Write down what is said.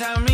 down